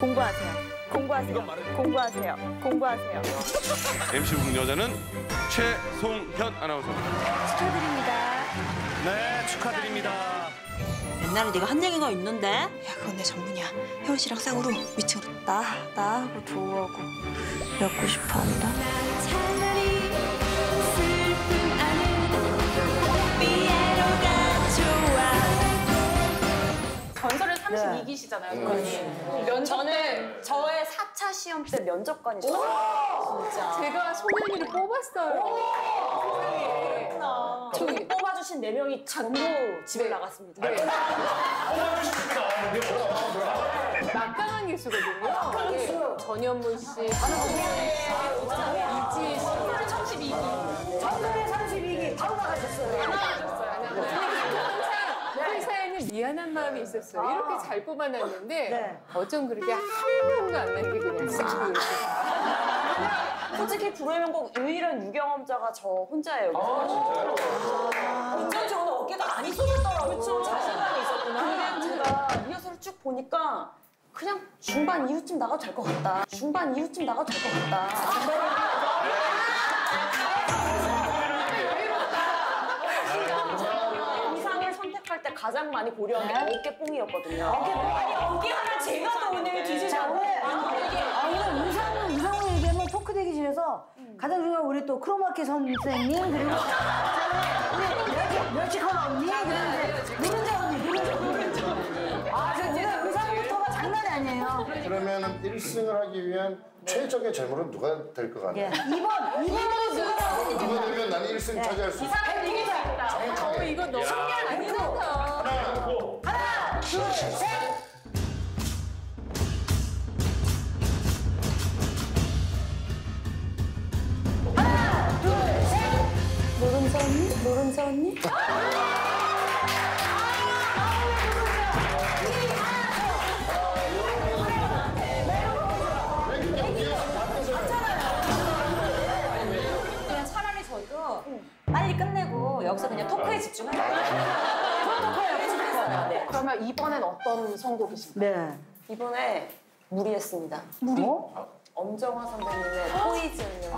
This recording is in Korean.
공부하세요. 공부하세요. 공부하세요. 공부하세요. MC 부른 여자는 최송현 아나운서입니다. 축하드립니다. 네, 축하드립니다. 옛날에 네가 한 얘기가 있는데 야 그건 내 전문이야. 혜원 씨랑 쌍으로 위층으로. 나, 나하고 도우하고 엮고 싶어 한다. 32기시잖아요, 선생님. 면 저는 저의 4차 시험 때 면접관이 셨어요 제가 소년이를 뽑았어요. 저기 뽑아주신 4명이 전부 집에 나갔습니다. 네. 막강한 기수거든요. 네. 전현무 씨, 씨, 이지혜 씨. 전설의 32기. 바로 나가셨어요. 항상 회사에는 미안한 마음이 있었어요. 이렇게 잘 뽑아놨는데 네. 어쩜 그렇게 한 명도 안 남기고 그냥 쓱 이렇게. 솔직히 불후의 명곡 유일한 유경험자가 저 혼자예요. 굉장히 저는 어깨가 안 있어졌더라고요. 그쵸. 자신감이 있었구나. 근데 제가 리허설을 쭉 보니까 그냥 중반 이후쯤 나가도 될 것 같다. 중반 이후쯤 나가도 될 것 같다. 가장 많이 고려한 게 어깨뽕이었거든요. 어깨뽕? 아니 어깨 하나 제가 더 오늘 뒤지자고. 아, 오늘 의상, 의상으로 얘기하면 토크 대기실에서 가장 중요한 우리 또 크로마키 선생님 그리고 우리 멸치, 멸치카라 언니 그리고 누른자 언니 누른자 언니 아 진짜 오늘 의상부터가 장난이 아니에요 그러면 1승을 하기 위한 최적의 젊은은 누가 될것 예. 같나요? 2번 2번으로 누가 누가 되면 나는 1승 차지할 수 있어? 어, 정확하게. 이거 너무 아니잖아. 언니? 노른자 언니? 그냥 차라리 저도 빨리 끝내고 여기서 그냥 토크에 집중하자. 그러면 이번엔 어떤 선곡이신가요? 네 이번에 무리했습니다. 어? 엄정화 선배님의 포이즌을.